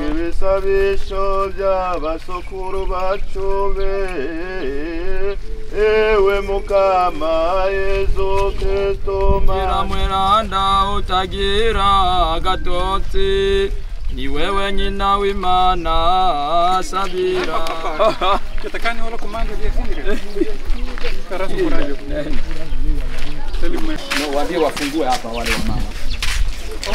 ibisabisho by'abasokuru bacumbe ewe mukama yezu kristo mwiramwiranda utagira agatotsi ni wewe nyina w'imana sabira wafungue hapa wale wamama oh.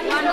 Bueno.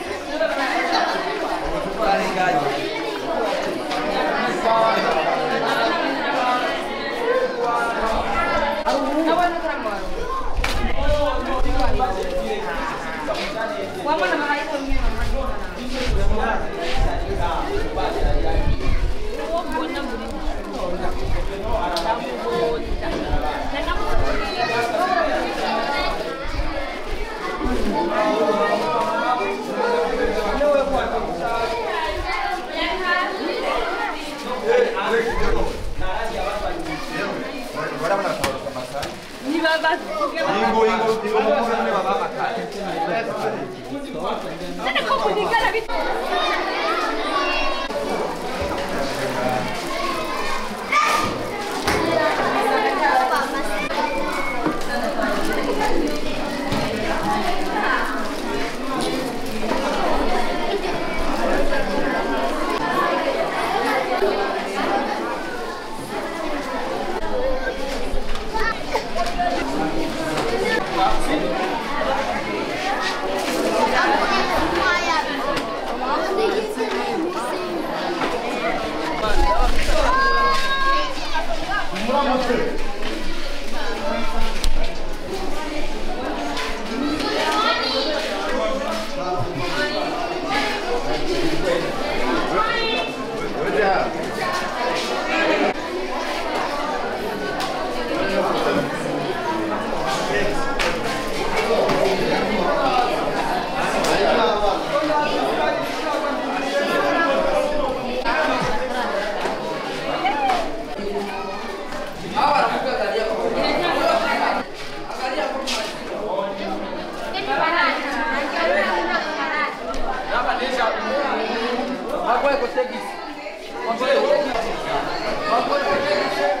Portuguese. One boy, Portuguese. One boy, Portuguese.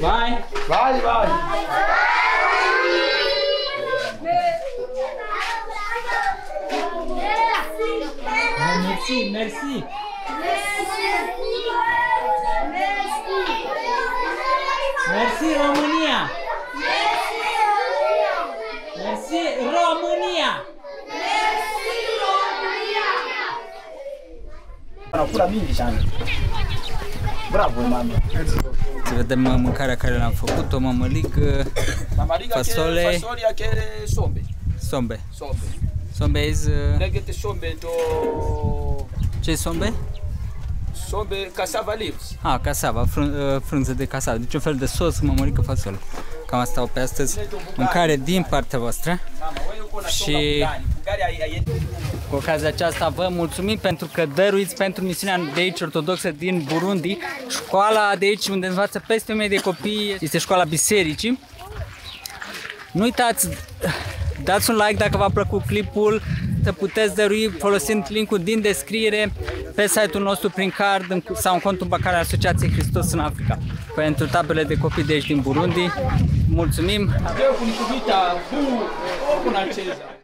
Vai. Vai, vai. merci, merci. Merci România! Merci România! Merci România! Bravo, Bravo, mami. să vedem uh, mâncarea care l-am făcut, o mamăligă, fasole, fasole care sombe. Sombe. Sombe. Sombe is... Uh, Legete sombe to... Ce sombe? Sombe cassava leaves. Ah, cassava, frân, uh, frânză de cassava. Deci un fel de sos, mămăligă, fasole. Cam asta o pe astăzi. Mâncare din partea voastră și cu ocazia aceasta vă mulțumim pentru că dăruiți pentru misiunea de aici ortodoxă din Burundi. Școala de aici unde învață peste 1000 de copii este școala bisericii. Nu uitați, dați un like dacă v-a plăcut clipul, să puteți dărui folosind linkul din descriere pe site-ul nostru prin card sau în contul bancar al Asociației Hristos în Africa pentru tabele de copii de aici din Burundi. Mulțumim! Abia cu Nicuvița, cu acesta!